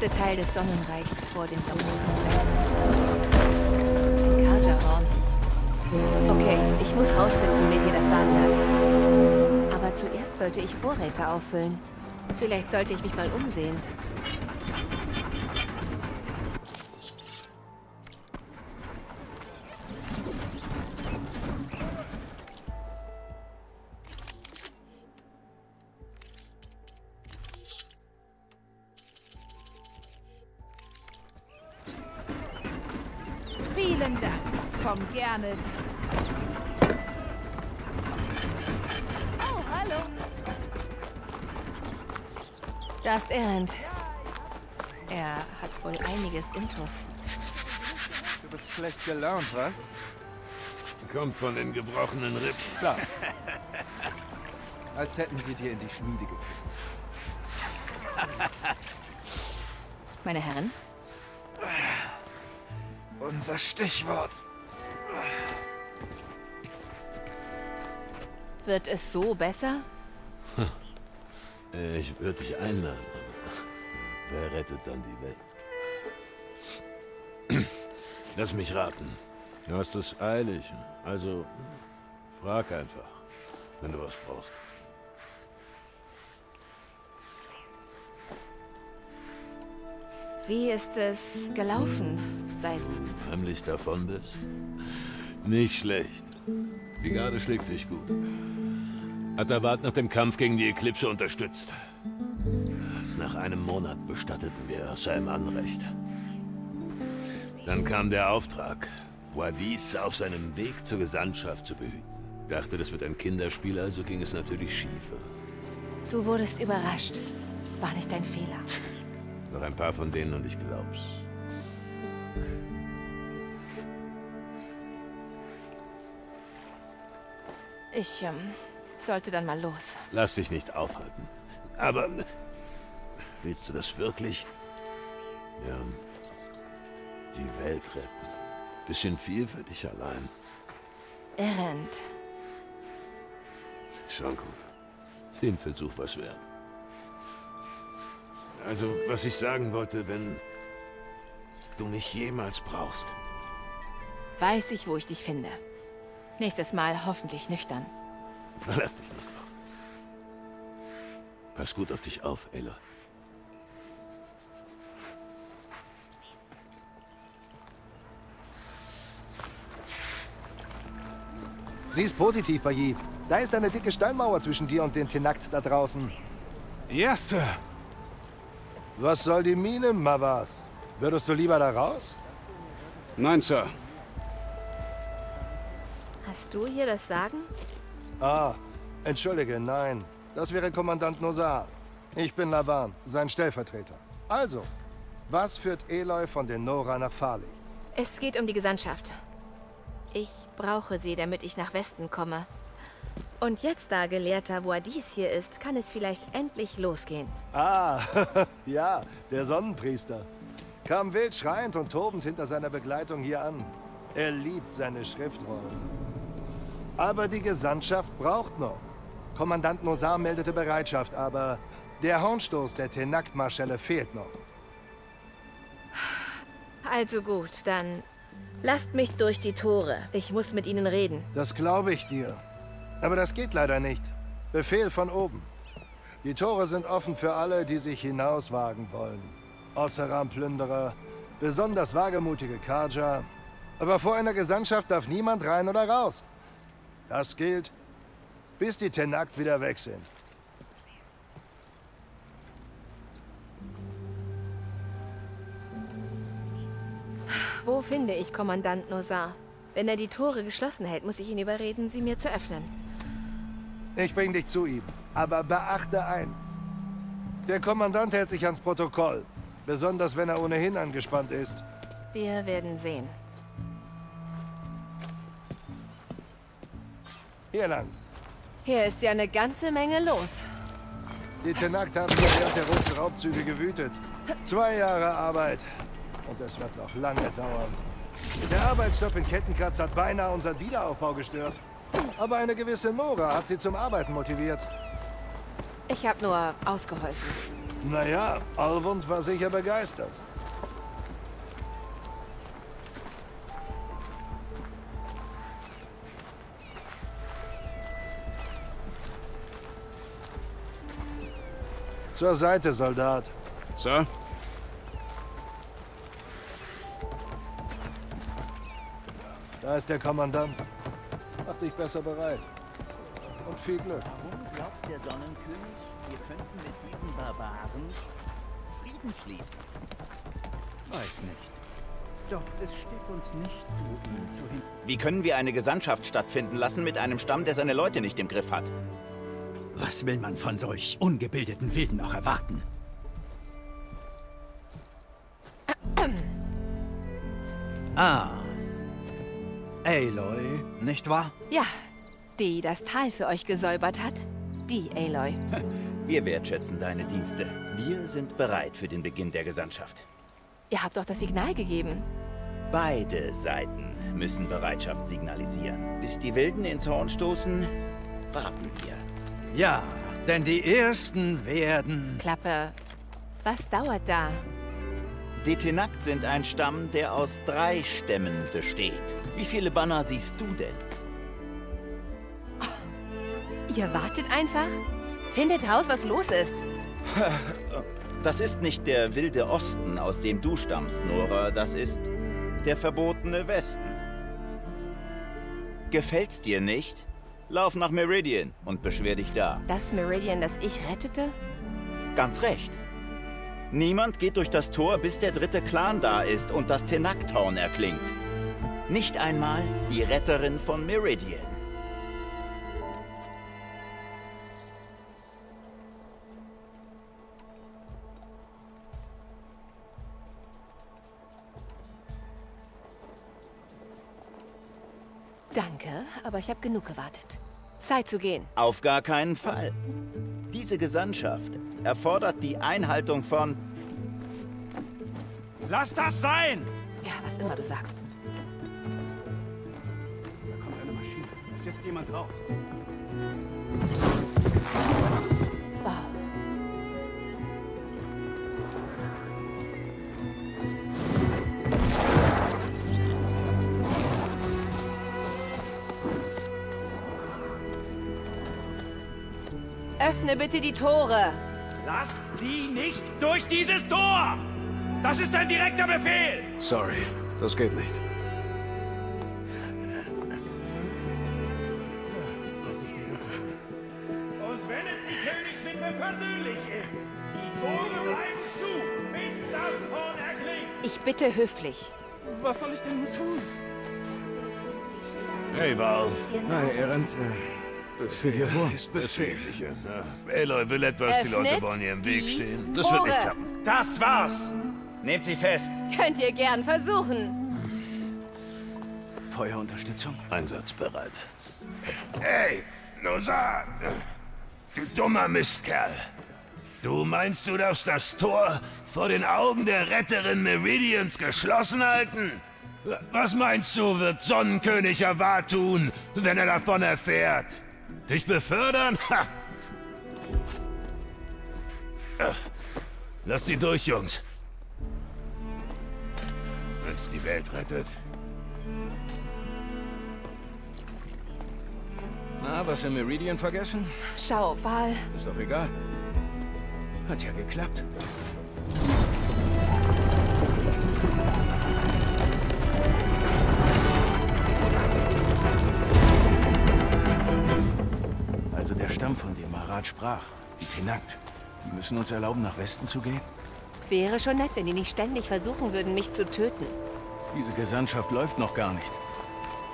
letzte Teil des Sonnenreichs vor dem. Ein Karja-Horn. Okay, ich muss rausfinden, wer hier das Sagen hat. Aber zuerst sollte ich Vorräte auffüllen. Vielleicht sollte ich mich mal umsehen. Hallo. Da ist Erend. Er hat wohl einiges Intus. Du bist schlecht gelaunt, was? Kommt von den gebrochenen Rippen. Klar. Als hätten sie dir in die Schmiede gepisst. Meine Herren, Unser Stichwort. Wird es so besser? Äh, Ich würde dich einladen. Wer rettet dann die Welt? Lass mich raten. Du hast es eilig. Also frag einfach, wenn du was brauchst. Wie ist es gelaufen seit... Heimlich davon bist? Nicht schlecht. Die Garde schlägt sich gut. Hat der Wart nach dem Kampf gegen die Eklipse unterstützt. Nach einem Monat bestatteten wir seinem Anrecht. Dann kam der Auftrag, Wadis auf seinem Weg zur Gesandtschaft zu behüten. Dachte, das wird ein Kinderspiel, also ging es natürlich schief. Du wurdest überrascht. War nicht dein Fehler. Noch ein paar von denen und ich glaub's. Ich ähm, sollte dann mal los. Lass dich nicht aufhalten. Aber willst du das wirklich? Ja. Die Welt retten. Bisschen viel für dich allein. Erend. Schon gut. Den Versuch was wert. Also, was ich sagen wollte, wenn du mich jemals brauchst. Weiß ich, wo ich dich finde. Nächstes Mal hoffentlich nüchtern. Verlass dich nicht drauf. Pass gut auf dich auf, Ayla. Sieh's positiv, Bayiv. Da ist eine dicke Steinmauer zwischen dir und den Tenakt da draußen. Ja, Sir. Was soll die Mine, Mavas? Würdest du lieber da raus? Nein, Sir. Hast du hier das Sagen? Ah, entschuldige, nein. Das wäre Kommandant Nosar. Ich bin Lavan, sein Stellvertreter. Also, was führt Eloy von den Nora nach Fahrlicht? Es geht um die Gesandtschaft. Ich brauche sie, damit ich nach Westen komme. Und jetzt, da Gelehrter Wadis hier ist, kann es vielleicht endlich losgehen. Ah, ja, der Sonnenpriester. Kam wild schreiend und tobend hinter seiner Begleitung hier an. Er liebt seine Schriftrollen. Aber die Gesandtschaft braucht noch. Kommandant Nosar meldete Bereitschaft, aber der Hornstoß der Tenakt-Marschelle fehlt noch. Also gut, dann lasst mich durch die Tore. Ich muss mit ihnen reden. Das glaube ich dir. Aber das geht leider nicht. Befehl von oben. Die Tore sind offen für alle, die sich hinauswagen wollen. Osseram-Plünderer, besonders wagemutige Karja. Aber vor einer Gesandtschaft darf niemand rein oder raus. Das gilt, bis die Tenakt wieder weg sind. Wo finde ich Kommandant Nozar? Wenn er die Tore geschlossen hält, muss ich ihn überreden, sie mir zu öffnen. Ich bring dich zu ihm. Aber beachte eins. Der Kommandant hält sich ans Protokoll. Besonders wenn er ohnehin angespannt ist. Wir werden sehen. Hier lang. Hier ist ja eine ganze Menge los. Die Tenakt haben während der roten Raubzüge gewütet. Zwei Jahre Arbeit. Und es wird noch lange dauern. Der Arbeitsstopp in Kettenkratz hat beinahe unseren Wiederaufbau gestört. Aber eine gewisse Nora hat sie zum Arbeiten motiviert. Ich habe nur ausgeholfen. Naja, Alwund war sicher begeistert. Zur Seite, Soldat. Sir? Da ist der Kommandant. Mach dich besser bereit. Und viel Glück. Warum glaubt der Sonnenkönig, wir könnten mit diesen Barbaren Frieden schließen? Weiß nicht. Doch es steht uns nicht zu, ihn zu hin. Wie können wir eine Gesandtschaft stattfinden lassen mit einem Stamm, der seine Leute nicht im Griff hat? Was will man von solch ungebildeten Wilden auch erwarten? ah. Aloy, nicht wahr? Ja, die das Tal für euch gesäubert hat. Die Aloy. Wir wertschätzen deine Dienste. Wir sind bereit für den Beginn der Gesandtschaft. Ihr habt doch das Signal gegeben. Beide Seiten müssen Bereitschaft signalisieren. Bis die Wilden ins Horn stoßen, warten wir. Ja, denn die Ersten werden... Klappe. Was dauert da? Die Tenakt sind ein Stamm, der aus drei Stämmen besteht. Wie viele Banner siehst du denn? Ihr wartet einfach? Findet raus, was los ist. Das ist nicht der wilde Osten, aus dem du stammst, Nora. Das ist der verbotene Westen. Gefällt's dir nicht? Lauf nach Meridian und beschwer dich da. Das Meridian, das ich rettete? Ganz recht. Niemand geht durch das Tor, bis der dritte Clan da ist und das Tenakthorn erklingt. Nicht einmal die Retterin von Meridian. Danke, aber ich habe genug gewartet. Zeit zu gehen. Auf gar keinen Fall. Diese Gesandtschaft erfordert die Einhaltung von... Lass das sein! Ja, was immer du sagst. Da kommt eine Maschine. Da sitzt jemand drauf. Wow. Öffne bitte die Tore. Lasst sie nicht durch dieses Tor! Das ist ein direkter Befehl! Sorry, das geht nicht. Und wenn es die Königswitwe persönlich ist, die Tore bleiben zu, bis das Horn erklingt! Ich bitte höflich. Was soll ich denn nun tun? Hey, Val. Hi, Erend. Äh, Befehl hier vor. Ist befehliche. Ja. Aloy will etwas, die Leute Öffnet wollen ihr im Weg stehen. Das wird nicht klappen. Das war's! Nehmt sie fest! Könnt ihr gern versuchen. Feuerunterstützung? Einsatzbereit. Hey, Nozar! Du dummer Mistkerl! Du meinst, du darfst das Tor vor den Augen der Retterin Meridians geschlossen halten? Was meinst du, wird Sonnenkönig Avar tun, wenn er davon erfährt? Dich befördern? Ha! Lass sie durch, Jungs. Wenn's die Welt rettet. Na, was im Meridian vergessen? Schau, Val. Ist doch egal. Hat ja geklappt. Der Stamm, von dem Marat sprach, die Tenakt, die müssen uns erlauben, nach Westen zu gehen? Wäre schon nett, wenn die nicht ständig versuchen würden, mich zu töten. Diese Gesandtschaft läuft noch gar nicht.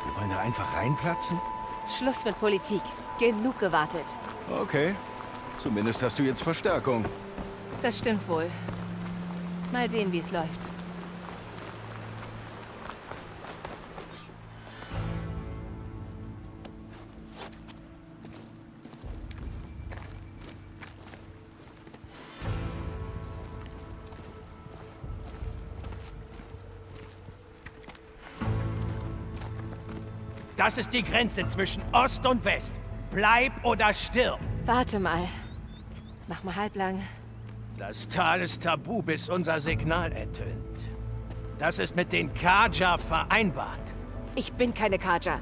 Wir wollen da einfach reinplatzen? Schluss mit Politik. Genug gewartet. Okay. Zumindest hast du jetzt Verstärkung. Das stimmt wohl. Mal sehen, wie es läuft. Das ist die Grenze zwischen Ost und West. Bleib oder stirb. Warte mal. Mach mal halblang. Das Tal ist tabu, bis unser Signal ertönt. Das ist mit den Kaja vereinbart. Ich bin keine Kaja.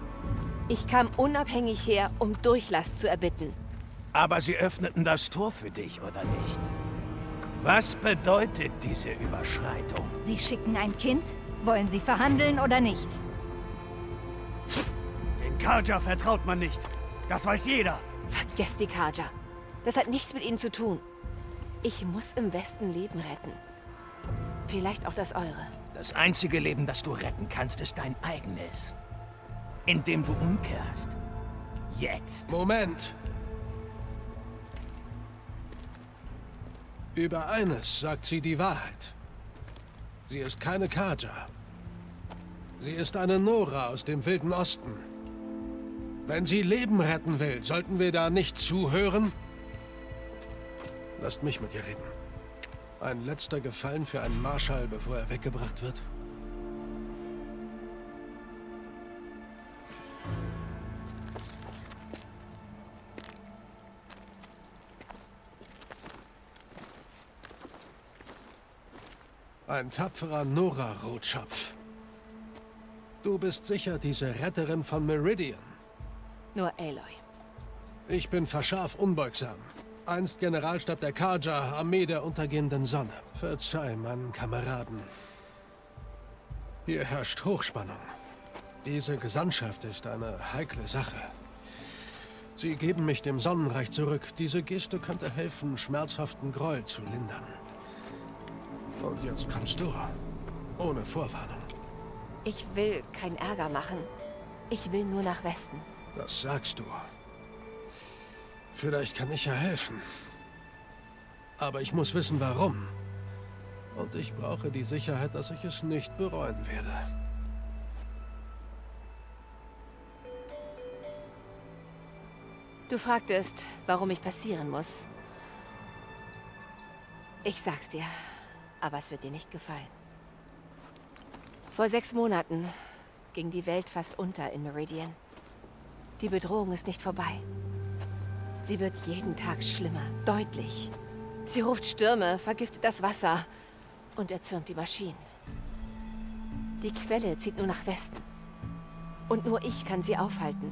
Ich kam unabhängig her, um Durchlass zu erbitten. Aber sie öffneten das Tor für dich, oder nicht? Was bedeutet diese Überschreitung? Sie schicken ein Kind? Wollen Sie verhandeln oder nicht? Kaja vertraut man nicht. Das weiß jeder. Vergesst die Kaja. Das hat nichts mit ihnen zu tun. Ich muss im Westen Leben retten. Vielleicht auch das eure. Das einzige Leben, das du retten kannst, ist dein eigenes. Indem du umkehrst. Jetzt. Moment. Über eines sagt sie die Wahrheit. Sie ist keine Kaja. Sie ist eine Nora aus dem Wilden Osten. Wenn sie Leben retten will, sollten wir da nicht zuhören? Lasst mich mit ihr reden. Ein letzter Gefallen für einen Marschall, bevor er weggebracht wird. Ein tapferer Nora-Rotschopf. Du bist sicher diese Retterin von Meridian. Nur Aloy. Ich bin verscharf unbeugsam. Einst Generalstab der Kaja, Armee der untergehenden Sonne. Verzeih meinen Kameraden. Hier herrscht Hochspannung. Diese Gesandtschaft ist eine heikle Sache. Sie geben mich dem Sonnenreich zurück. Diese Geste könnte helfen, schmerzhaften Groll zu lindern. Und jetzt kommst du. Ohne Vorwarnung. Ich will keinen Ärger machen. Ich will nur nach Westen. Das sagst du. Vielleicht kann ich ja helfen. Aber ich muss wissen, warum. Und ich brauche die Sicherheit, dass ich es nicht bereuen werde. Du fragtest, warum ich passieren muss. Ich sag's dir, aber es wird dir nicht gefallen. Vor sechs Monaten ging die Welt fast unter in Meridian. Die Bedrohung ist nicht vorbei. Sie wird jeden Tag schlimmer, deutlich. Sie ruft Stürme, vergiftet das Wasser und erzürnt die Maschinen. Die Quelle zieht nur nach Westen. Und nur ich kann sie aufhalten.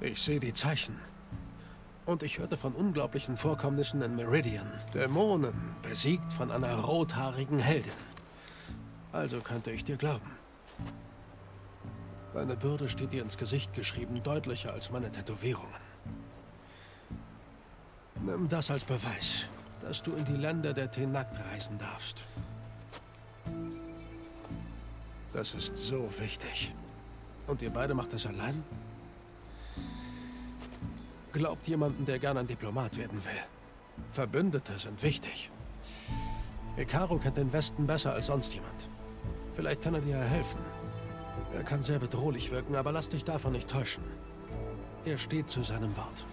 Ich sehe die Zeichen. Und ich hörte von unglaublichen Vorkommnissen in Meridian. Dämonen, besiegt von einer rothaarigen Heldin. Also könnte ich dir glauben. Deine Bürde steht dir ins Gesicht geschrieben, deutlicher als meine Tätowierungen. Nimm das als Beweis, dass du in die Länder der Tenakt reisen darfst. Das ist so wichtig. Und ihr beide macht das allein? Glaubt jemanden, der gern ein Diplomat werden will. Verbündete sind wichtig. Hikaru kennt den Westen besser als sonst jemand. Vielleicht kann er dir helfen. Er kann sehr bedrohlich wirken, aber lass dich davon nicht täuschen. Er steht zu seinem Wort.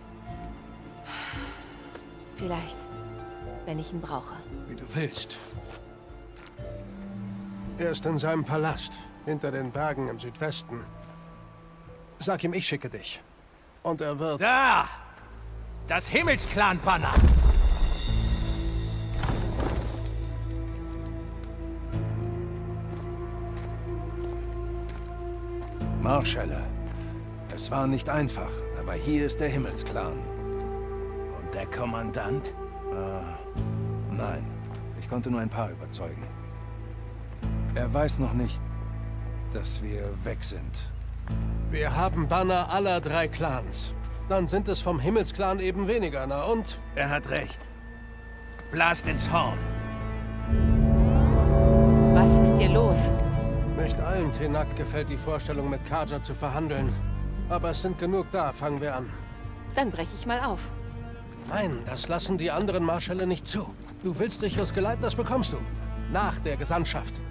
Vielleicht, wenn ich ihn brauche. Wie du willst. Er ist in seinem Palast, hinter den Bergen im Südwesten. Sag ihm, ich schicke dich. Und er wird... Da! Das Himmelsklan-Banner! Marschalle. Es war nicht einfach, aber hier ist der Himmelsklan. Und der Kommandant? Äh, Nein, ich konnte nur ein paar überzeugen. Er weiß noch nicht, dass wir weg sind. Wir haben Banner aller drei Clans. Dann sind es vom Himmelsclan eben weniger, na und? Er hat recht. Blast ins Horn. Was ist hier los? Nicht allen Tenak gefällt die Vorstellung, mit Kaja zu verhandeln. Aber es sind genug da, fangen wir an. Dann breche ich mal auf. Nein, das lassen die anderen Marschälle nicht zu. Du willst sicheres Geleit, das bekommst du. Nach der Gesandtschaft.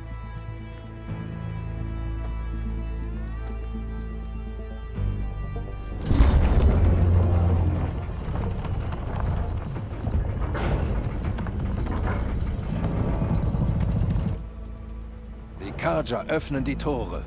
Karja öffnen die Tore.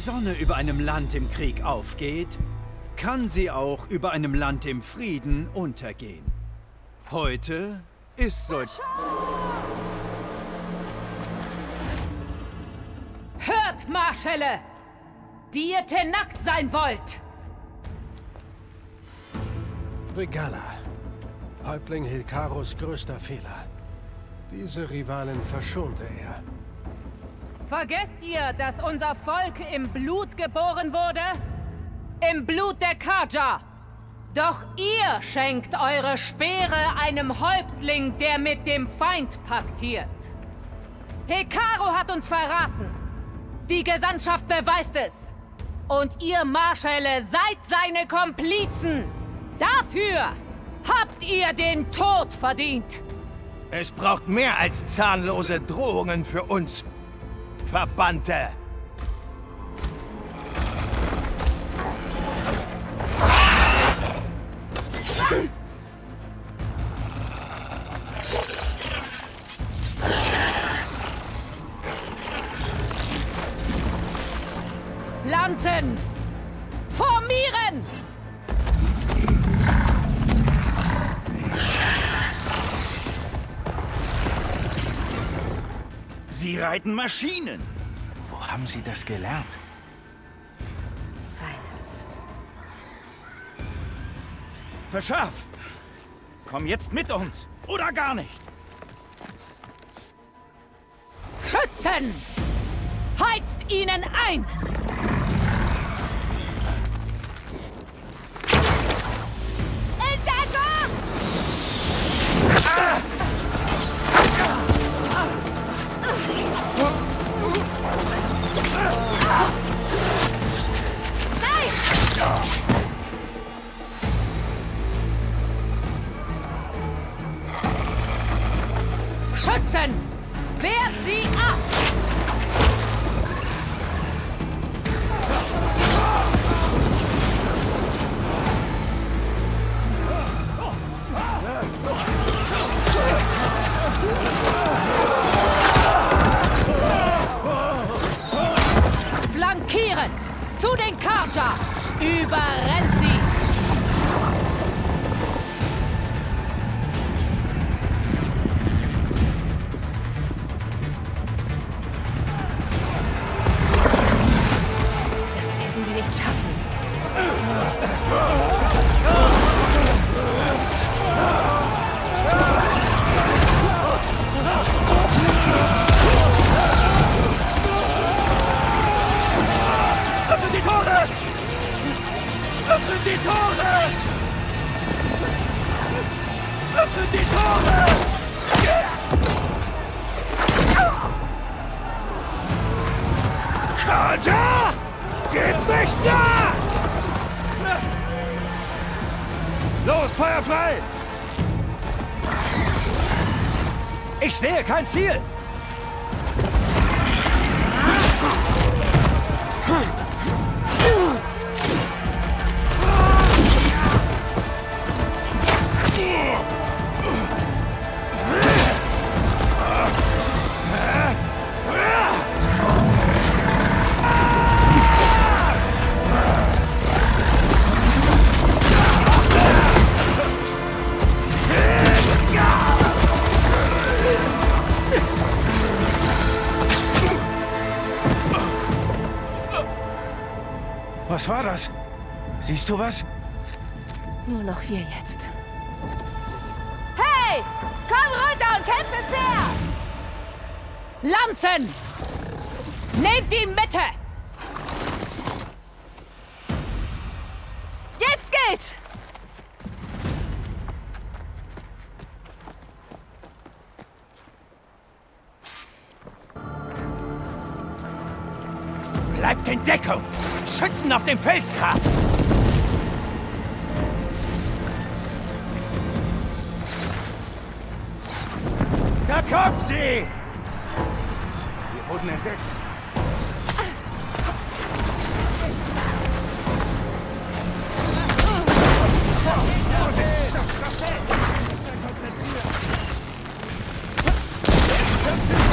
Sonne über einem Land im Krieg aufgeht, kann sie auch über einem Land im Frieden untergehen. Heute ist solch... Hört, Marschälle! Die ihr Tenakt sein wollt! Regala. Häuptling Hilkaros größter Fehler. Diese Rivalin verschonte er. Vergesst ihr, dass unser Volk im Blut geboren wurde? Im Blut der Kaja! Doch ihr schenkt eure Speere einem Häuptling, der mit dem Feind paktiert. Hekaro hat uns verraten. Die Gesandtschaft beweist es. Und ihr Marschälle seid seine Komplizen. Dafür habt ihr den Tod verdient. Es braucht mehr als zahnlose Drohungen für uns, Verbannte. Lanzen! Formieren! Sie reiten Maschinen. Wo haben Sie das gelernt? Silence. Verschaff! Komm jetzt mit uns. Oder gar nicht. Schützen! Heizt ihnen ein! Schützen! Wehrt sie ab! Flankieren! Zu den Karja! Überrennt kein Ziel! Siehst du was? Nur noch wir jetzt. Hey! Komm runter und kämpfe fair! Lanzen! Nehmt die Mitte! Jetzt geht's! Bleibt in Deckung! Schützen auf dem Felsgrab! Kommen sie! Wir wurden entdeckt. Brauchst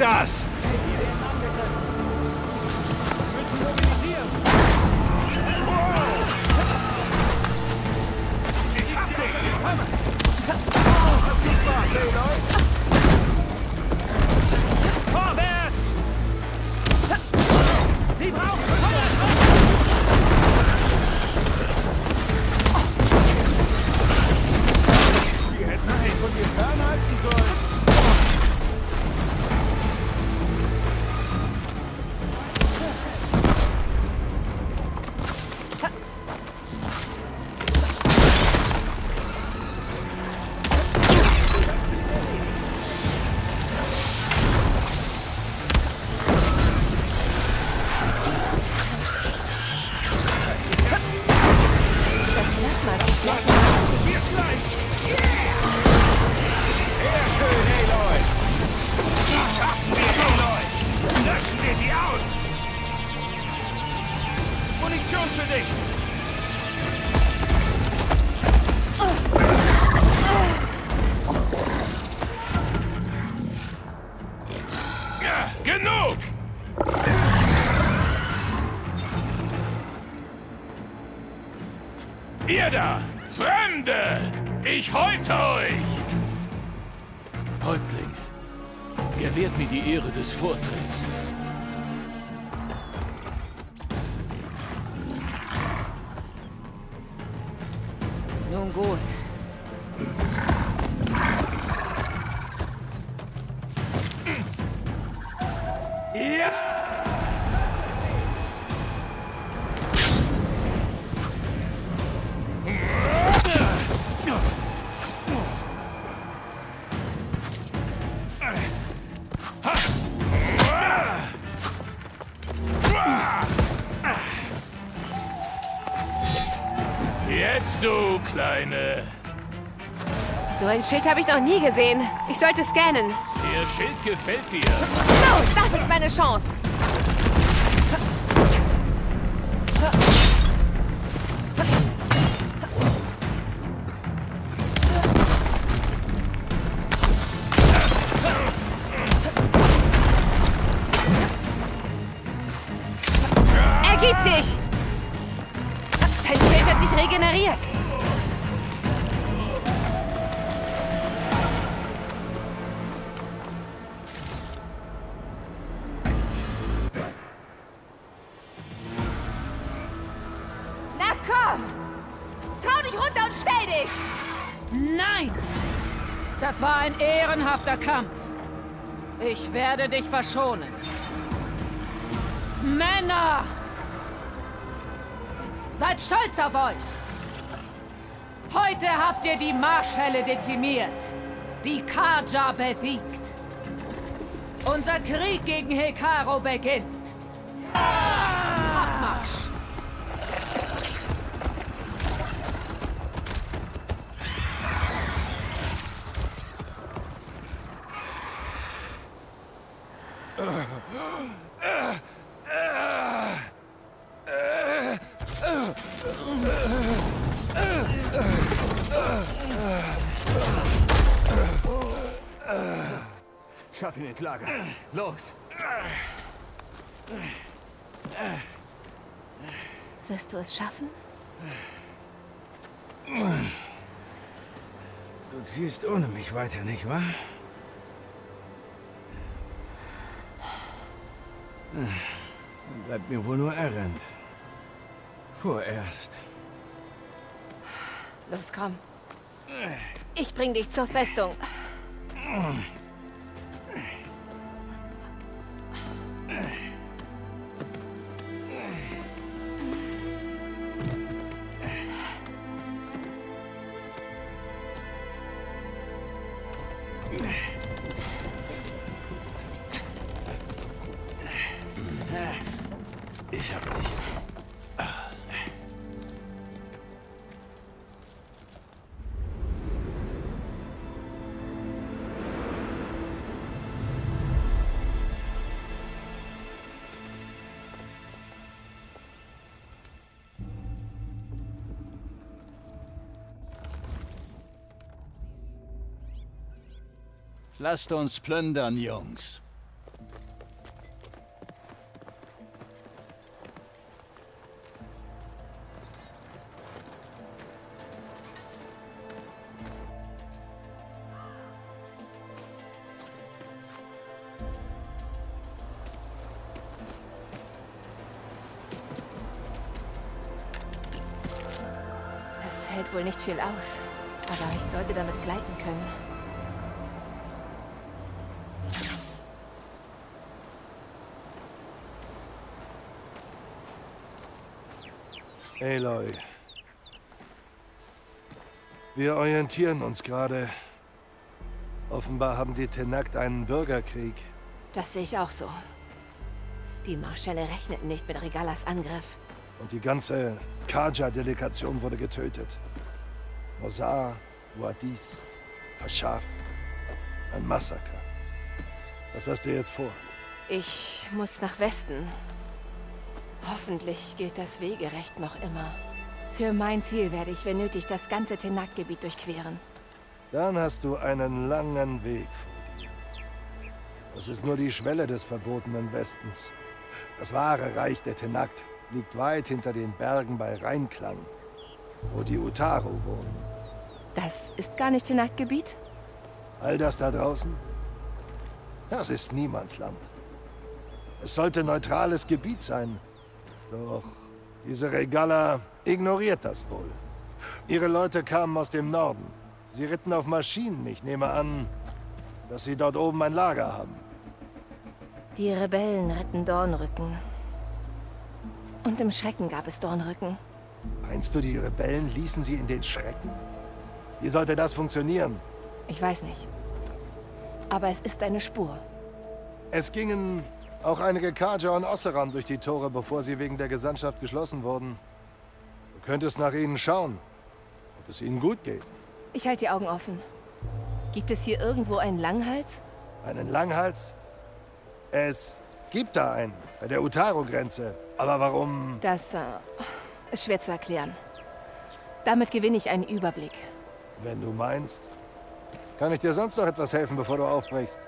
us! Kleine. So ein Schild habe ich noch nie gesehen. Ich sollte scannen. Ihr Schild gefällt dir. So, das ist meine Chance. Ehrenhafter Kampf. Ich werde dich verschonen. Männer! Seid stolz auf euch! Heute habt ihr die Marschhelle dezimiert, die Karja besiegt. Unser Krieg gegen Hekaro beginnt. Du es schaffen? Du ziehst ohne mich weiter, nicht wahr? Dann bleibt mir wohl nur Errent. Vorerst. Los, komm. Ich bring dich zur Festung. Lasst uns plündern, Jungs. Das hält wohl nicht viel aus. Aber ich sollte damit gleiten können. Aloy. Wir orientieren uns gerade. Offenbar haben die Tenakt einen Bürgerkrieg. Das sehe ich auch so. Die Marschälle rechneten nicht mit Regalas Angriff. Und die ganze Kaja-Delegation wurde getötet. Mozar, Wadis, Pashaf. Ein Massaker. Was hast du jetzt vor? Ich muss nach Westen. Hoffentlich gilt das Wegerecht noch immer. Für mein Ziel werde ich, wenn nötig, das ganze Tenak-Gebiet durchqueren. Dann hast du einen langen Weg vor dir. Das ist nur die Schwelle des verbotenen Westens. Das wahre Reich der Tenakt liegt weit hinter den Bergen bei Rheinklang, wo die Utaru wohnen. Das ist gar nicht Tenak-Gebiet? All das da draußen? Das ist Niemandsland. Es sollte neutrales Gebiet sein. Doch diese Regala ignoriert das wohl. Ihre Leute kamen aus dem Norden. Sie ritten auf Maschinen. Ich nehme an, dass sie dort oben ein Lager haben. Die Rebellen ritten Dornrücken. Und im Schrecken gab es Dornrücken. Meinst du, die Rebellen ließen sie in den Schrecken? Wie sollte das funktionieren? Ich weiß nicht. Aber es ist eine Spur. Es gingen auch einige Kaja und Osseram durch die Tore, bevor sie wegen der Gesandtschaft geschlossen wurden. Du könntest nach ihnen schauen, ob es ihnen gut geht. Ich halte die Augen offen. Gibt es hier irgendwo einen Langhals? Einen Langhals? Es gibt da einen, bei der Utaro-Grenze. Aber warum... Das äh, ist schwer zu erklären. Damit gewinne ich einen Überblick. Wenn du meinst. Kann ich dir sonst noch etwas helfen, bevor du aufbrichst?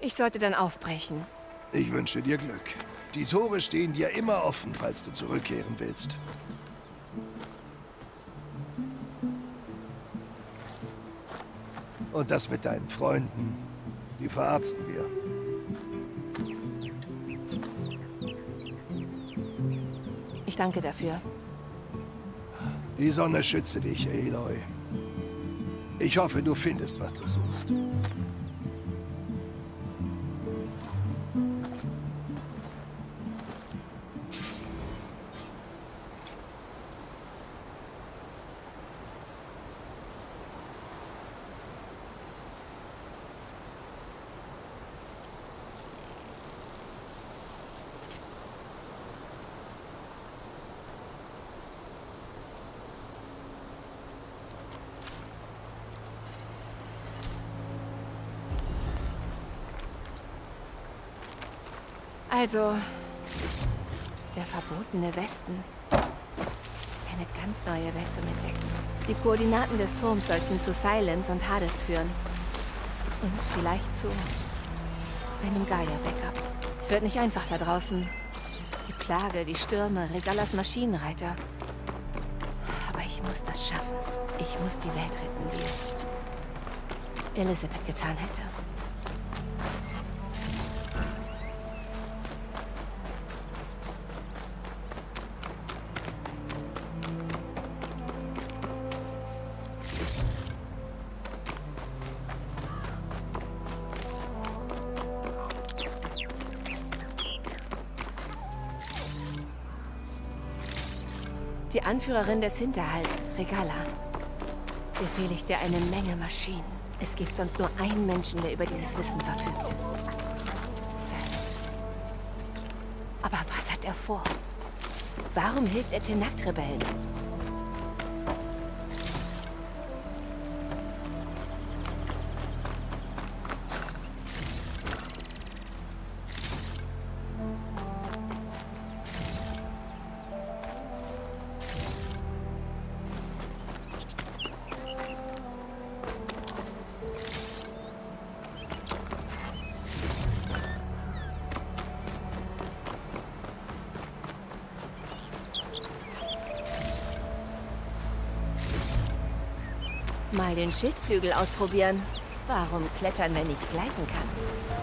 Ich sollte dann aufbrechen. Ich wünsche dir Glück. Die Tore stehen dir immer offen, falls du zurückkehren willst. Und das mit deinen Freunden, die verarzten wir. Ich danke dafür. Die Sonne schütze dich, Aloy. Ich hoffe, du findest, was du suchst. Also, der verbotene Westen. Eine ganz neue Welt zum Entdecken. Die Koordinaten des Turms sollten zu Silence und Hades führen. Und vielleicht zu einem Gaia-Backup. Es wird nicht einfach da draußen. Die Plage, die Stürme, Regalas Maschinenreiter. Aber ich muss das schaffen. Ich muss die Welt retten, wie es Elisabeth getan hätte. Anführerin des Hinterhalts, Regala. Befehle ich dir eine Menge Maschinen. Es gibt sonst nur einen Menschen, der über dieses Wissen verfügt. Silence. Aber was hat er vor? Warum hilft er Tenakt-Rebellen? Den Schildflügel ausprobieren. Warum klettern, wenn ich gleiten kann?